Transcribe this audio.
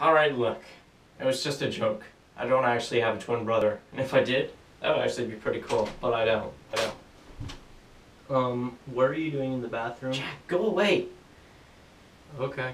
Alright, look. It was just a joke. I don't actually have a twin brother. And if I did, that would actually be pretty cool. But I don't. I don't. Um, what are you doing in the bathroom? Jack, go away. Okay.